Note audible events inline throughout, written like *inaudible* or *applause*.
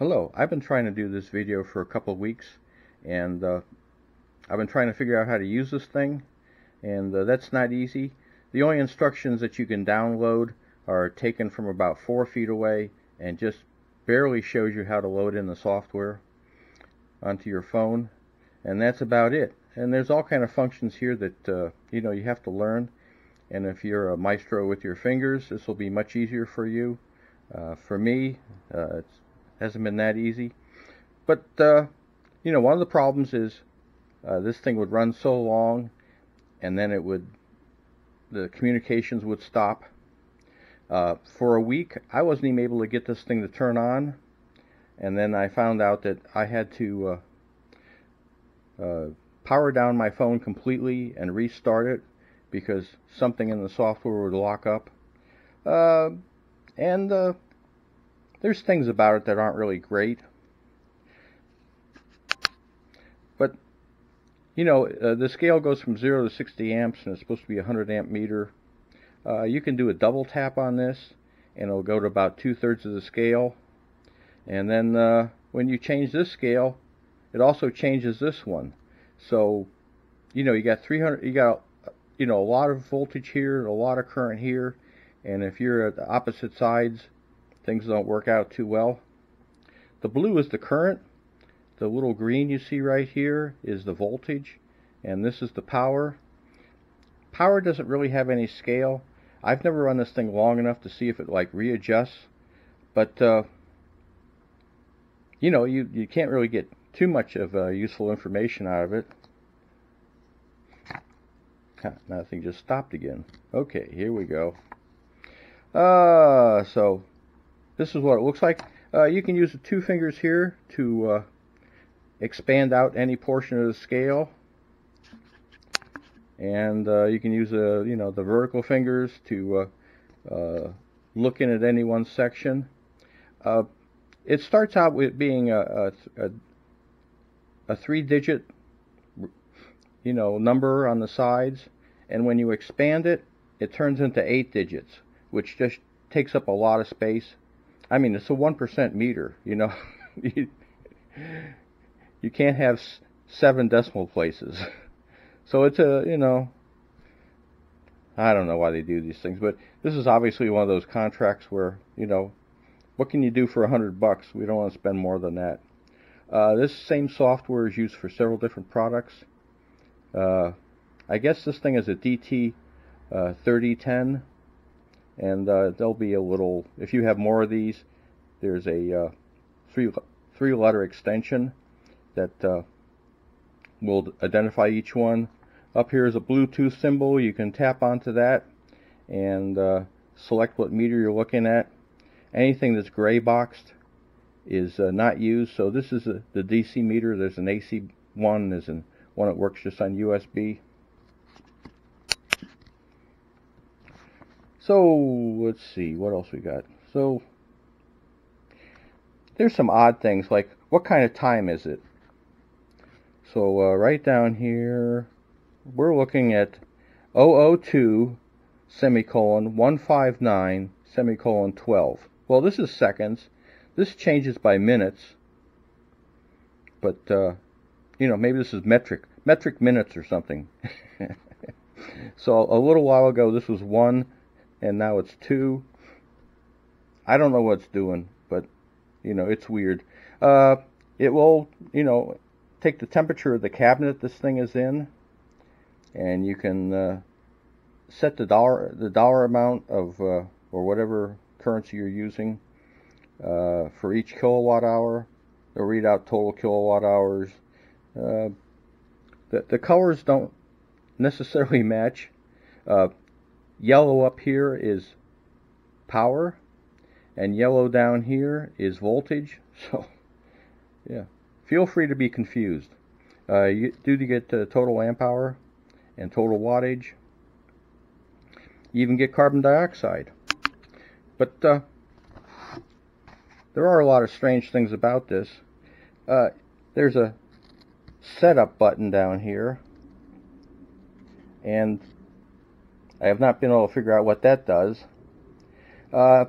Hello, I've been trying to do this video for a couple weeks and uh, I've been trying to figure out how to use this thing and uh, that's not easy. The only instructions that you can download are taken from about four feet away and just barely shows you how to load in the software onto your phone and that's about it. And there's all kind of functions here that uh, you know you have to learn and if you're a maestro with your fingers this will be much easier for you. Uh, for me, uh, it's hasn't been that easy. But, uh, you know, one of the problems is uh, this thing would run so long and then it would, the communications would stop. Uh, for a week, I wasn't even able to get this thing to turn on. And then I found out that I had to uh, uh, power down my phone completely and restart it because something in the software would lock up. Uh, and there's things about it that aren't really great. But, you know, uh, the scale goes from 0 to 60 amps and it's supposed to be a 100 amp meter. Uh, you can do a double tap on this and it'll go to about two-thirds of the scale. And then uh, when you change this scale, it also changes this one. So, you know, you got 300, you got, you know, a lot of voltage here, a lot of current here. And if you're at the opposite sides, things don't work out too well. The blue is the current. The little green you see right here is the voltage. And this is the power. Power doesn't really have any scale. I've never run this thing long enough to see if it like readjusts. But, uh, you know, you, you can't really get too much of uh, useful information out of it. Nothing just stopped again. Okay, here we go. Uh, so this is what it looks like. Uh, you can use the two fingers here to uh, expand out any portion of the scale. And uh, you can use the, you know, the vertical fingers to uh, uh, look in at any one section. Uh, it starts out with being a, a, a, a three-digit, you know, number on the sides. And when you expand it, it turns into eight digits, which just takes up a lot of space I mean, it's a 1% meter, you know. *laughs* you, you can't have seven decimal places. So it's a, you know, I don't know why they do these things, but this is obviously one of those contracts where, you know, what can you do for a hundred bucks? We don't want to spend more than that. Uh, this same software is used for several different products. Uh, I guess this thing is a DT uh, 3010 and uh, there'll be a little if you have more of these there's a uh, three three letter extension that uh, will identify each one. Up here is a Bluetooth symbol. You can tap onto that and uh, select what meter you're looking at. Anything that's gray boxed is uh, not used. So this is a, the DC meter. There's an AC one. There's an one that works just on USB So let's see what else we got. So there's some odd things like what kind of time is it? So uh, right down here we're looking at 002 semicolon 159 semicolon 12. Well, this is seconds. This changes by minutes, but uh, you know maybe this is metric metric minutes or something. *laughs* so a little while ago this was one and now it's two. I don't know what it's doing, but you know it's weird. Uh, it will, you know, take the temperature of the cabinet this thing is in, and you can uh, set the dollar the dollar amount of uh, or whatever currency you're using uh, for each kilowatt hour. They'll read out total kilowatt hours. Uh, the the colors don't necessarily *laughs* match. Uh, Yellow up here is power, and yellow down here is voltage. *laughs* So, yeah, feel free to be confused. Uh, you do to get uh, total amp hour and total wattage. You even get carbon dioxide. But uh, there are a lot of strange things about this. Uh, there's a setup button down here. And I have not been able to figure out what that does. Uh,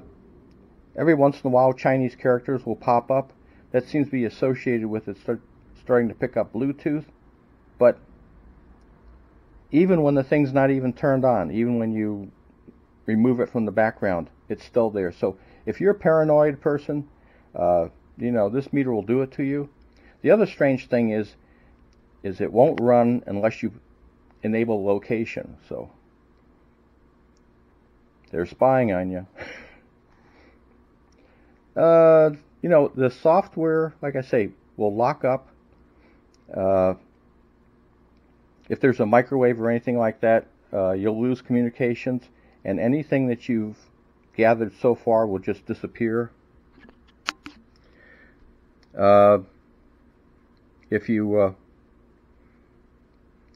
every once in a while, Chinese characters will pop up, that seems to be associated with it start, starting to pick up Bluetooth. But even when the thing's not even turned on, even when you remove it from the background, it's still there. So if you're a paranoid person, uh, you know this meter will do it to you. The other strange thing is, is it won't run unless you enable location. So they're spying on you. uh, you know, the software, like I say, will lock up. Uh, if there's a microwave or anything like that, uh, you'll lose communications, and anything that you've gathered so far will just disappear. Uh, if you uh,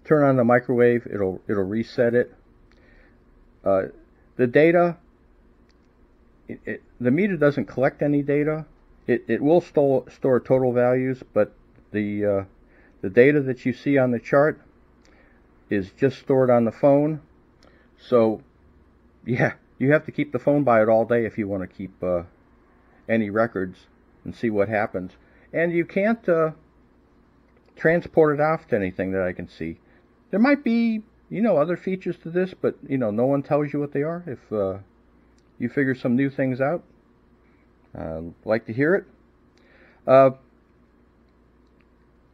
turn on the microwave, it'll it'll reset it. The data, it, it, the meter doesn't collect any data. It, it will store, store total values, but the uh, the data that you see on the chart is just stored on the phone. So, yeah, you have to keep the phone by it all day if you want to keep uh, any records and see what happens. And you can't uh, transport it off to anything that I can see. There might be, you know, other features to this, but you know, no one tells you what they are. If uh, you figure some new things out, uh, like to hear it. Uh,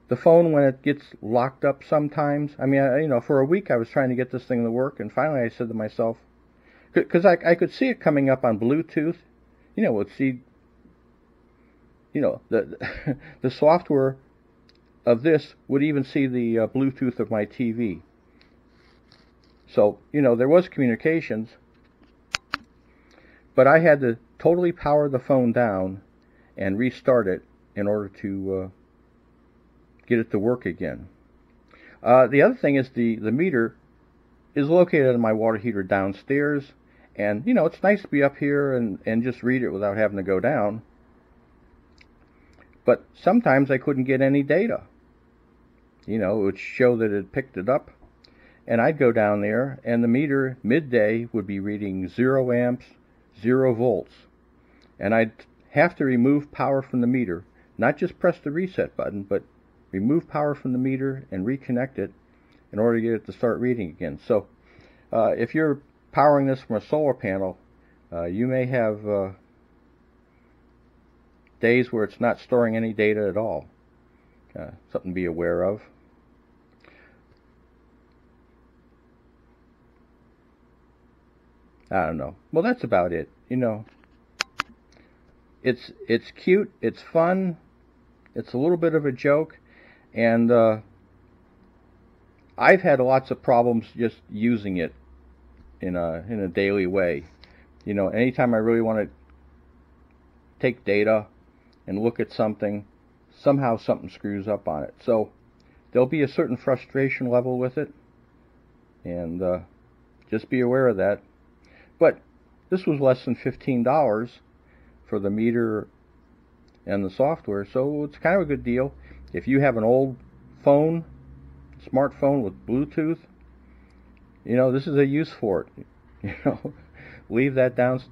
the phone when it gets locked up sometimes. I mean, I, you know, for a week I was trying to get this thing to work, and finally I said to myself, because I, I could see it coming up on Bluetooth, you know, would see, you know, the *laughs* the software of this would even see the uh, Bluetooth of my TV. So, you know, there was communications, but I had to totally power the phone down and restart it in order to uh, get it to work again. Uh, the other thing is the, the meter is located in my water heater downstairs, and you know it's nice to be up here and, and just read it without having to go down. But sometimes I couldn't get any data. You know, it would show that it picked it up, and I'd go down there, and the meter midday would be reading zero amps, zero volts, and I'd have to remove power from the meter, not just press the reset button, but remove power from the meter and reconnect it in order to get it to start reading again. So uh, if you're powering this from a solar panel, uh, you may have uh, days where it's not storing any data at all. Uh, something to be aware of. I don't know. Well, that's about it. You know, it's it's cute, it's fun, it's a little bit of a joke, and uh, I've had lots of problems just using it in a in a daily way. You know, anytime I really want to take data and look at something, somehow something screws up on it. So there'll be a certain frustration level with it, and uh, just be aware of that. This was less than fifteen dollars for the meter and the software, so it's kind of a good deal. If you have an old phone, smartphone with Bluetooth, you know, this is a use for it. *laughs* You know, leave that down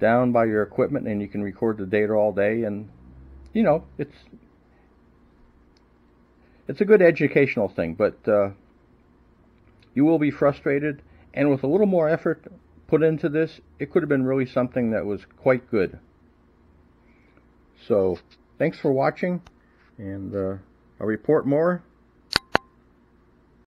down by your equipment and you can record the data all day and you know, it's it's a good educational thing, but uh, you will be frustrated and with a little more effort put into this, it could have been really something that was quite good. So, thanks for watching and uh, I'll report more